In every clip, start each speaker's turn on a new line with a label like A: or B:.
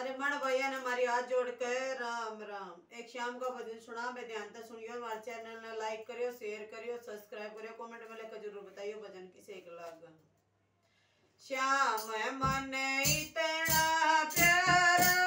A: सारे भैया ने हमारी हाथ जोड़ कर राम राम। एक शाम का भजन सुना, मैं ध्यान तक सुनियो हमारे चैनल ने लाइक करियो, शेयर करियो, सब्सक्राइब करियो, कमेंट में लेकर ज़रूर बताइयो भजन की एक लाग। श्याम मन इतना प्यारा।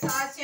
A: personagem